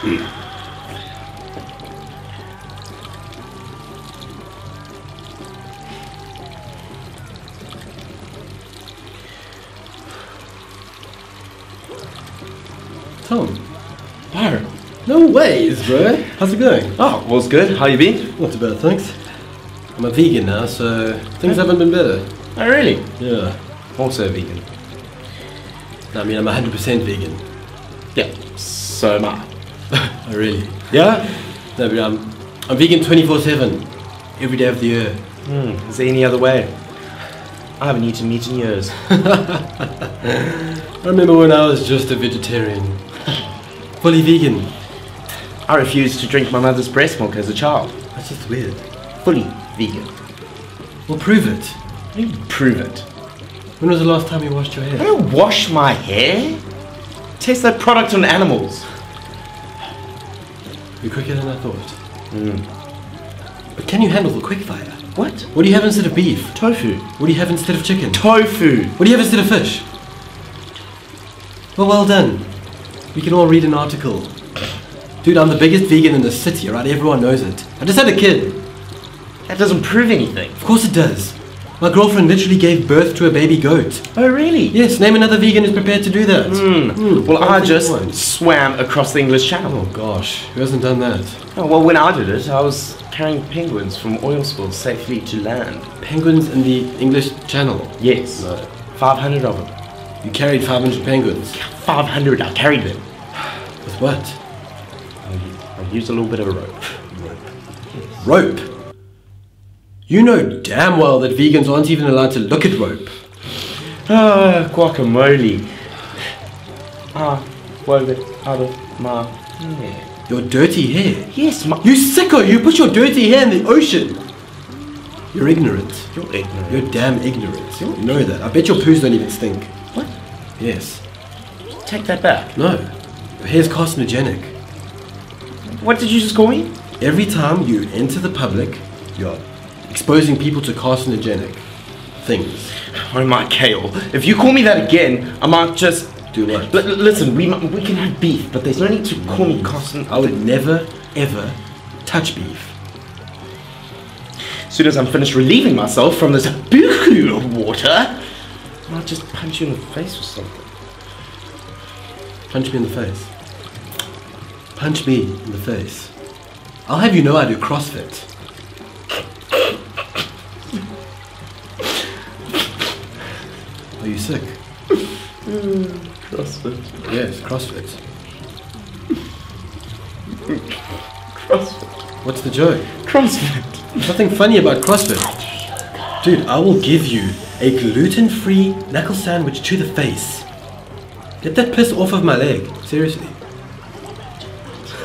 Tom. Byron. No ways, bro. How's it going? Oh, all's good. How you been? Not too bad, thanks. I'm a vegan now, so things haven't been better. Oh, really? Yeah. Also vegan. I mean, I'm 100% vegan. Yeah. So am I. Oh, really? Yeah? No, but I'm, I'm vegan 24 7, every day of the year. Hmm. Is there any other way? I haven't eaten meat in years. I remember when I was just a vegetarian. Fully vegan. I refused to drink my mother's breast milk as a child. That's just weird. Fully vegan. Well, prove it. Do you prove it? When was the last time you washed your hair? I don't wash my hair. Test that product on animals. You're quicker than I thought. Hmm. But can you handle the quickfire? What? What do you have instead of beef? Tofu. What do you have instead of chicken? Tofu. What do you have instead of fish? Well, well done. We can all read an article. Dude, I'm the biggest vegan in the city, alright? Everyone knows it. I just had a kid. That doesn't prove anything. Of course it does. My girlfriend literally gave birth to a baby goat. Oh, really? Yes, name another vegan who's prepared to do that. Hmm. Well, I just one. swam across the English Channel. Oh gosh, who hasn't done that? Oh, well, when I did it, I was carrying penguins from oil spills safely to land. Penguins in the English Channel. Yes. No. 500 of them. You carried 500 penguins. 500, I carried them. With what? I used a little bit of a rope. Rope. You know damn well that vegans aren't even allowed to look at rope. Ah, guacamole. Ah, wove it out of my hair. Your dirty hair. Yes, my. You sicko, you put your dirty hair in the ocean. You're ignorant. You're ignorant. You're damn ignorant. You know that. I bet your poos don't even stink. What? Yes. Take that back. No. Your hair's carcinogenic. What did you just call me? Every time you enter the public, you're exposing people to carcinogenic things. Oh my kale. If you call me that again, I might just. Do what? L- listen, we, we can have beef, but there's no need to call me constant. I would never, ever touch beef. As soon as I'm finished relieving myself from this buku of water, I might just punch you in the face or something. Punch me in the face. Punch me in the face. I'll have you know I do CrossFit. Are you sick? CrossFit. Yes, CrossFit. CrossFit. What's the joke? CrossFit. There's nothing funny about CrossFit. Dude, I will give you a gluten-free knuckle sandwich to the face. Get that piss off of my leg. Seriously.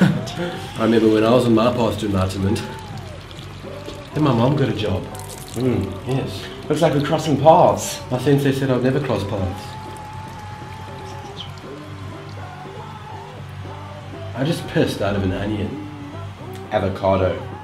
I remember when I was on my path to enlightenment, then my mom got a job. Mm. Yes. Looks like we're crossing paths. My sensei said I'd never cross paths. I just pissed out of an onion. Avocado.